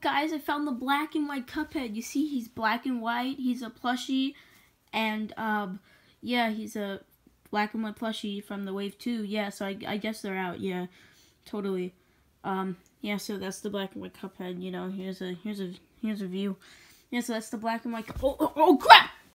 guys, I found the black and white Cuphead. You see he's black and white, he's a plushie, and um, yeah, he's a black and white plushie from the Wave 2. Yeah, so I, I guess they're out, yeah, totally. Um, yeah, so that's the black and white Cuphead, you know, here's a, here's a, here's a view. Yeah, so that's the black and white, oh, oh, oh crap!